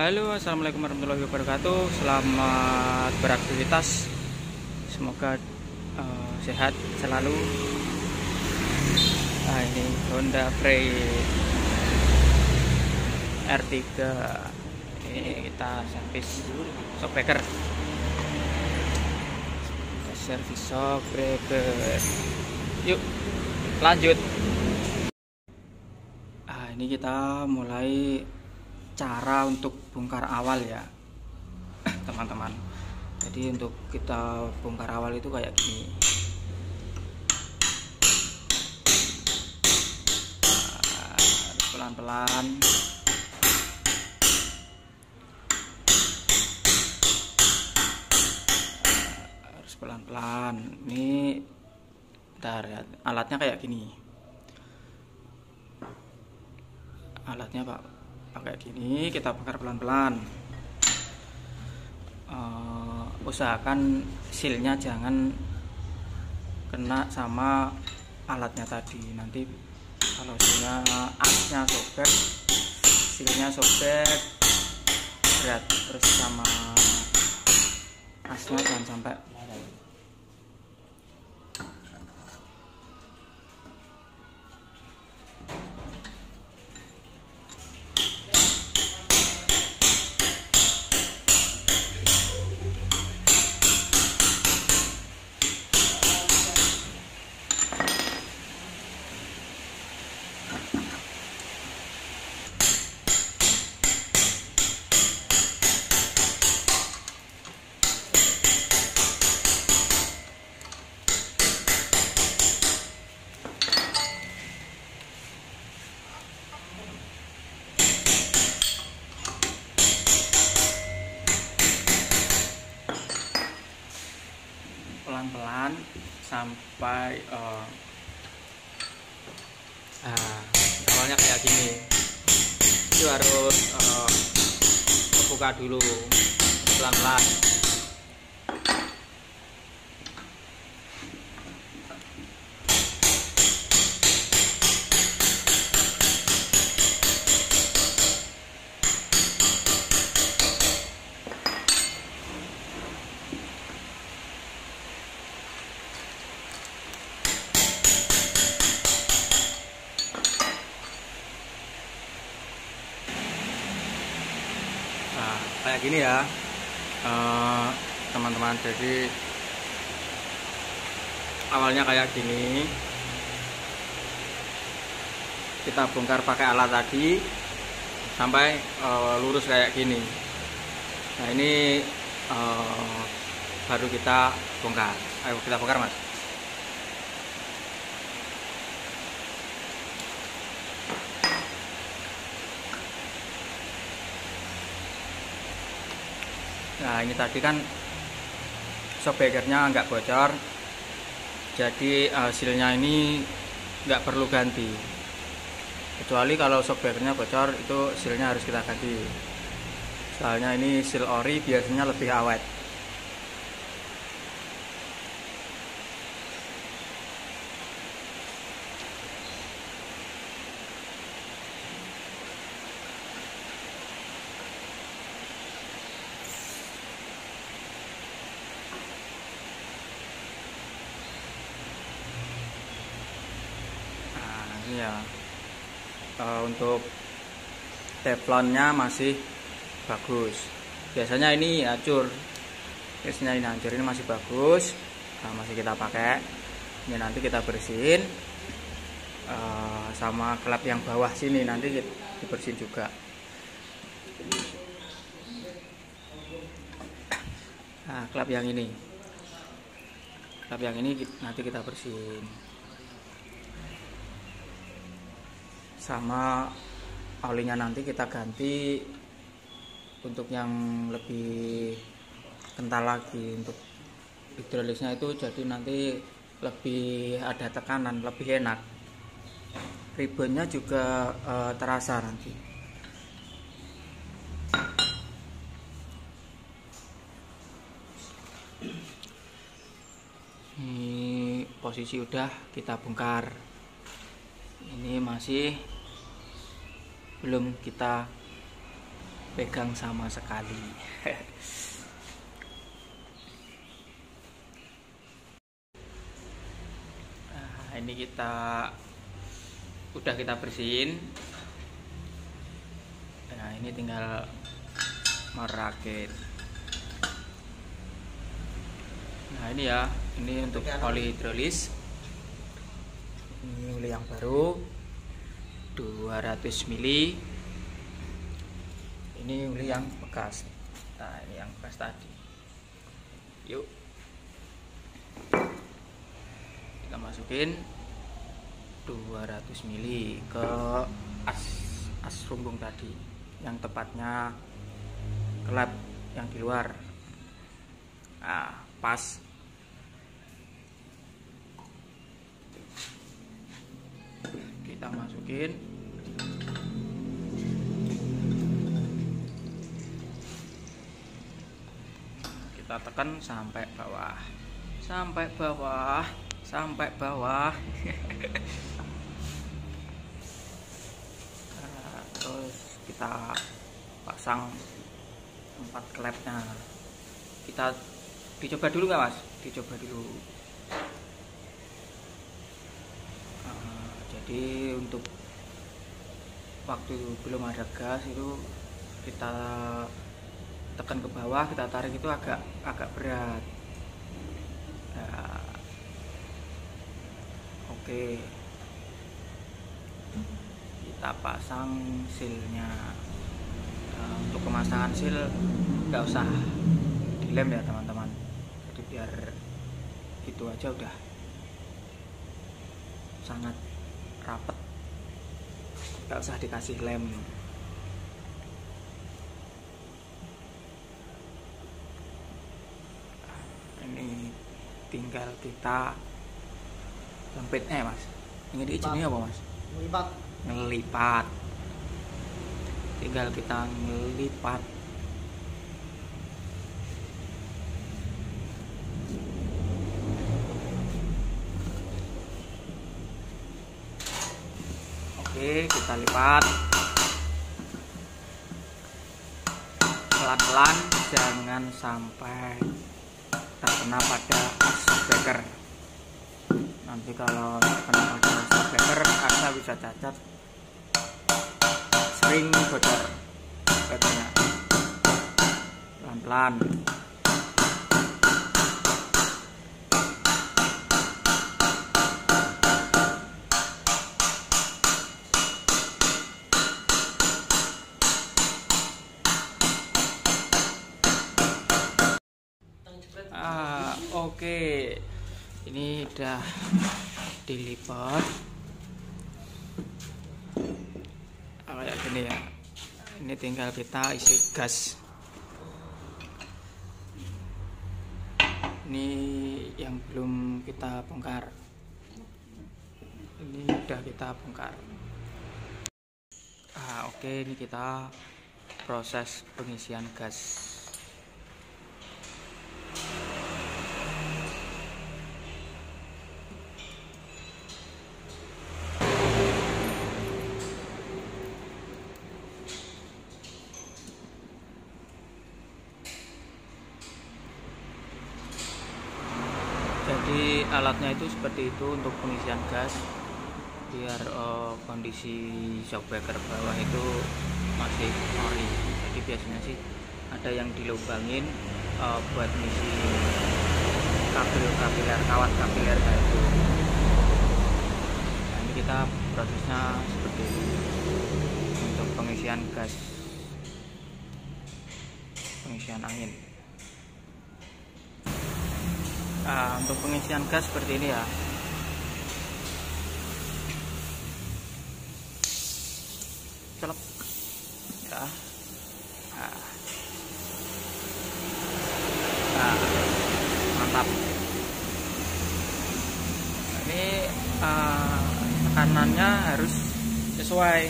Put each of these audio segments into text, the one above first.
Halo assalamualaikum warahmatullahi wabarakatuh. Selamat beraktivitas. Semoga uh, sehat selalu. Nah, Ini Honda Frey R3 Ini kita servis shockbreaker Kita servis shockbreaker Yuk lanjut. Ah ini kita mulai cara untuk bongkar awal ya teman-teman. Jadi untuk kita bongkar awal itu kayak gini. Pelan-pelan. Harus pelan-pelan. Ini bentar ya alatnya kayak gini. Alatnya pak pakai gini kita bakar pelan-pelan. Uh, usahakan silnya jangan kena sama alatnya tadi. Nanti kalau silnya asnya sobek silnya sobek berat terus sama asnya jangan sampai harus uh, buka dulu pelan-pelan nah kayak gini ya teman-teman. Uh, jadi awalnya kayak gini. Kita bongkar pakai alat tadi sampai uh, lurus kayak gini. Nah ini uh, baru kita bongkar. Ayo kita bongkar mas Nah ini tadi kan shockbreakernya nggak bocor jadi hasilnya ini nggak perlu ganti. Kecuali kalau shockbreakernya bocor itu silnya harus kita ganti. Soalnya ini sil ori biasanya lebih awet ya uh, untuk teflonnya masih bagus. Biasanya ini hancur. Biasanya ini hancur ini masih bagus. Nah, masih kita pakai. Ini nanti kita bersihin. Uh, sama klep yang bawah sini nanti dibersihin juga. Nah klep yang ini. Klep yang ini nanti kita bersihin sama olinya nanti kita ganti untuk yang lebih kental lagi untuk hidrolisnya itu jadi nanti lebih ada tekanan lebih enak. Ribbonnya juga e, terasa nanti. Ini posisi udah kita bongkar ini masih belum kita pegang sama sekali. Nah, ini kita udah kita bersihin. Nah ini tinggal merakit. Nah ini ya ini untuk oli hidrolis ini oli yang baru. 200 mili. Ini oli yang bekas. Nah ini yang bekas tadi. Yuk. Kita masukin 200 mili ke as as rumbung tadi. Yang tepatnya kelab yang di luar. Nah pas kita masukin kita tekan sampai bawah. Sampai bawah. Sampai bawah. Nah, terus kita pasang empat klepnya kita dicoba dulu nggak mas? Dicoba dulu nah, jadi untuk waktu belum ada gas itu kita tekan ke bawah kita tarik itu agak agak berat. Nah, oke. Kita pasang silnya nah, untuk pemasangan sil nggak usah dilem ya teman-teman. Jadi biar itu aja udah. Sangat rapet. Nggak usah dikasih lem. Ini tinggal kita lempit. Eh mas ini di sini apa mas? Melipat. ngelipat. Tinggal kita ngelipat oke kita lipat. Pelan-pelan jangan sampai terkena pada as nanti kalau terkena pada as asnya bisa cacat. Sering bocor pelan-pelan Ah, oke. Ini udah dilipat. Kayak gini ya. Ini tinggal kita isi gas. Ini yang belum kita bongkar. Ini udah kita bongkar. Ah, oke, ini kita proses pengisian gas. jadi alatnya itu seperti itu untuk pengisian gas biar eh, kondisi shockbreaker bawah itu masih ori. Jadi biasanya sih ada yang dilubangin eh, buat ngisi kabel kapiler kawat kapiler itu nah, ini kita prosesnya seperti itu untuk pengisian gas pengisian angin Nah, untuk pengisian gas seperti ini ya. Celep. Ya. Nah. Nah, mantap. Ini uh, tekanannya harus sesuai.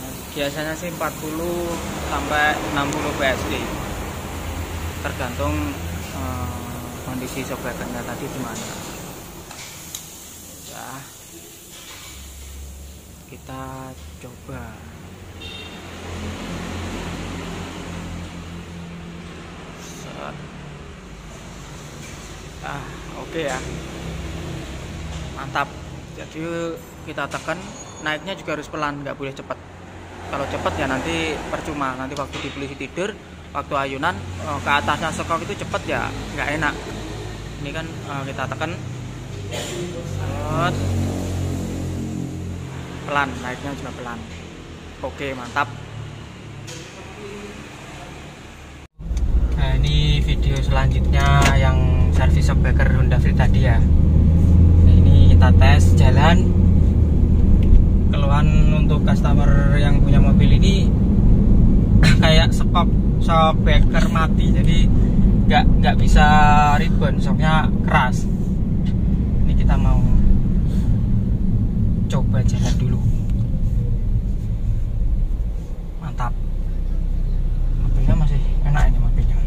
Nah, biasanya sih 40 sampai 60 PSI tergantung uh, kondisi sobekannya tadi gimana. Ya kita coba. Set. ah oke okay ya. Mantap. Jadi kita tekan naiknya juga harus pelan nggak boleh cepat kalau cepat ya nanti percuma nanti waktu di polisi tidur waktu ayunan eh, ke atasnya sekok itu cepat ya nggak enak. Ini kan eh, kita tekan. Pelan naiknya juga pelan. Oke mantap. Nah ini video selanjutnya yang servis shockbreaker Honda Fit tadi ya. Nah, ini kita tes jalan. Keluhan untuk customer yang punya mobil ini kayak sekok shockbreaker mati jadi nggak nggak bisa rebound shocknya keras. Ini kita mau coba jalan dulu mantap mobilnya masih enak ini mobilnya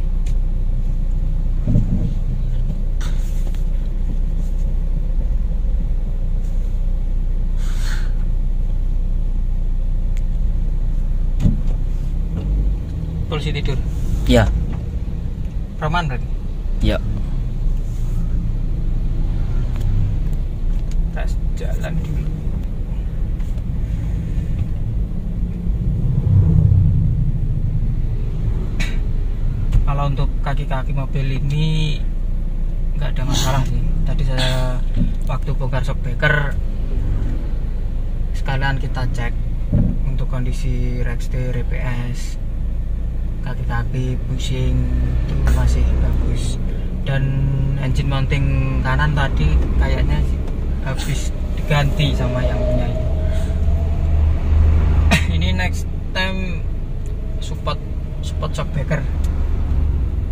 polisi tidur? Ya, Roman berarti? Ya. tes jalan dulu. Kalau untuk kaki-kaki mobil ini nggak ada masalah sih. Tadi saya waktu bongkar shockbreaker sekalian kita cek untuk kondisi rekster EPS kaki-kaki pusing itu masih bagus. Dan engine mounting kanan tadi kayaknya habis diganti sama yang punya ini. Next time support support shockbreaker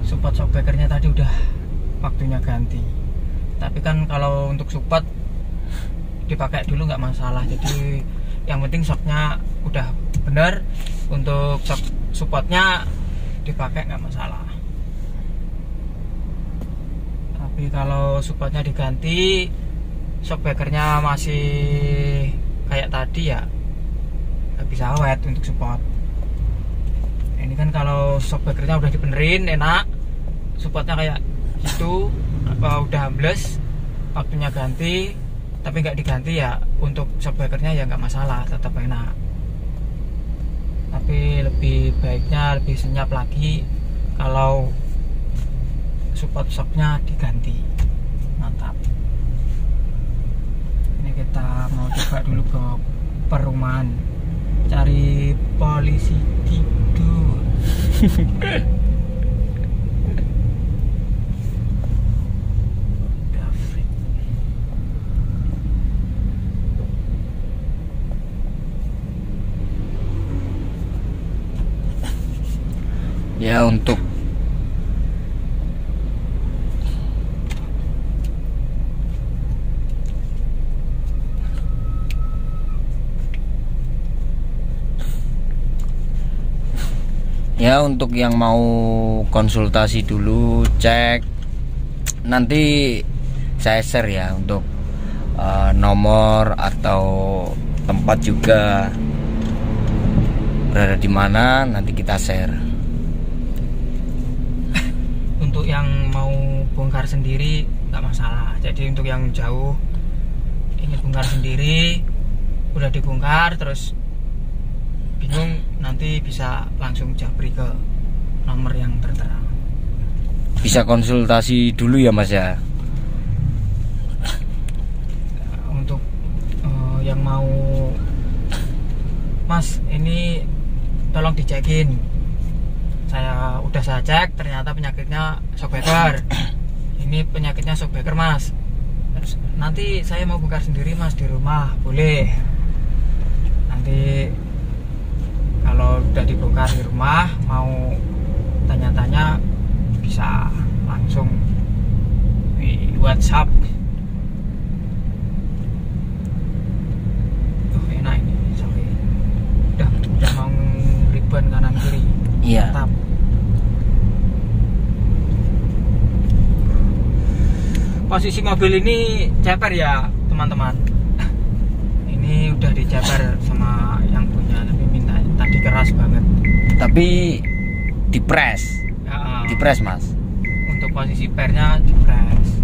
support shockbreakernya tadi udah waktunya ganti. Tapi kan kalau untuk support dipakai dulu nggak masalah. Jadi yang penting shocknya udah bener untuk shock supportnya dipakai nggak masalah. Tapi kalau supportnya diganti shockbreakernya masih kayak tadi ya nggak bisa awet untuk support. Ini kan kalau shockbreakernya udah dibenerin enak supportnya kayak gitu apa udah ambles waktunya ganti tapi nggak diganti ya untuk shockbreakernya ya nggak masalah tetap enak tapi lebih baiknya lebih senyap lagi kalau support shocknya diganti. Mantap. Ini kita mau coba dulu ke perumahan. Cari polisi tidur Ya untuk Ya untuk yang mau konsultasi dulu cek nanti saya share ya untuk eh, nomor atau tempat juga berada di mana nanti kita share. Untuk yang mau bongkar sendiri nggak masalah. Jadi untuk yang jauh ingin bongkar sendiri udah dibongkar terus bingung nanti bisa langsung japri ke nomor yang tertera. Bisa konsultasi dulu ya Mas ya. untuk eh, yang mau Mas ini tolong dicekin saya udah saya cek ternyata penyakitnya shockbreaker ini penyakitnya shockbreaker mas. Terus, nanti saya mau bongkar sendiri mas di rumah. Boleh. Nanti kalau udah dibongkar di rumah mau tanya-tanya bisa langsung di WhatsApp oh, enak ini sampai udah udah mau ribbon kanan kiri Iya. mantap posisi mobil ini ceper ya teman-teman ini udah diceper sama yang punya Tapi dipres. Ya, Dipres, Mas. untuk posisi pernya dipres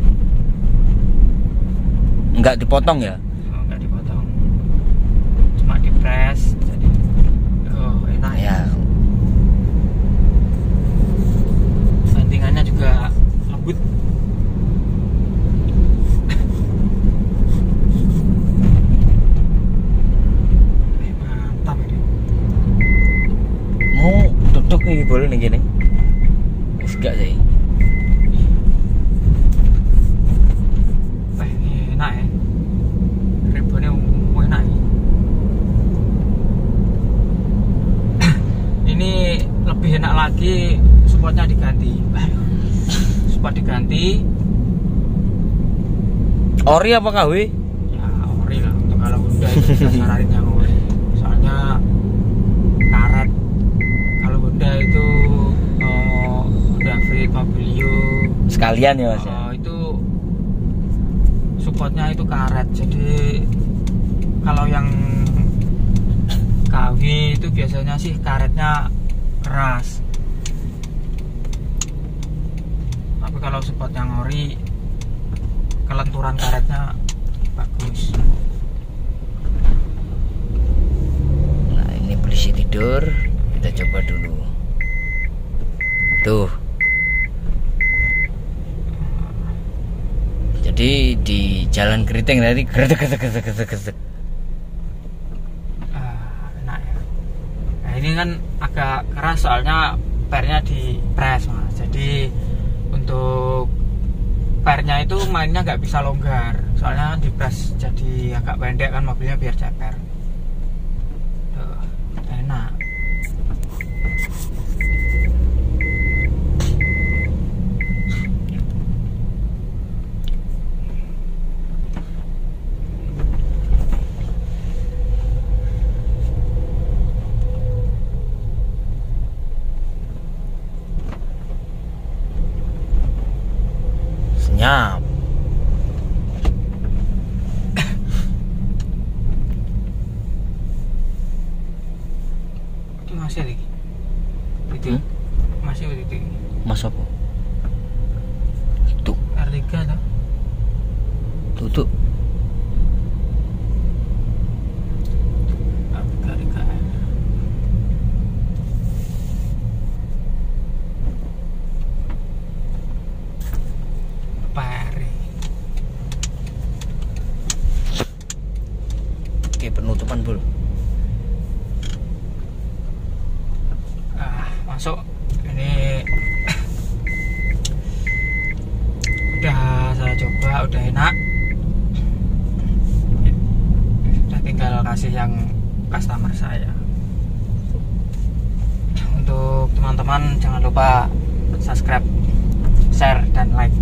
Enggak dipotong ya? oh, nggak dipotong cuma dipres jadi oh enak Ya. bantingannya juga lembut Eh, mantap ini Duduk nih boleh nih gini. Wis gak sih. Ini enak ya umum enak ini lebih enak lagi supportnya diganti support diganti Ori apa KW? ya ori lah untuk kalau Honda itu kita saranin yang ori soalnya karet kalau Honda itu eh, Honda Fit Mobilio Sekalian ya, Mas ya. eh, itu supportnya itu karet jadi kalau yang KW itu biasanya sih karetnya keras tapi kalau support yang ori kelenturan karetnya bagus Nah, ini polisi tidur. Kita coba dulu. Tuh. Jadi di Jalan Keriting tadi gredek gredek. Ah, enak ya. Nah ini kan agak keras soalnya pernya di press mas. Jadi untuk pernya itu mainnya nggak bisa longgar. Soalnya di press jadi agak pendek kan mobilnya biar ceper. Enak Senyap. itu masih lagi itu Hmm? masih itu Mas apa? Itu, R3 tuh tutup. R3 R3 Pare. Oke, penutupan bul. ah, masuk ini udah saya coba udah enak. Udah tinggal kasih yang customer saya. Untuk teman-teman jangan lupa subscribe share dan like.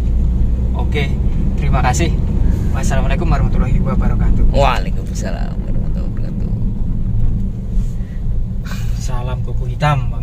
Oke terima kasih. Wassalamualaikum warahmatullahi wabarakatuh. Waalaikumsalam warahmatullahi wabarakatuh. salam kuku hitam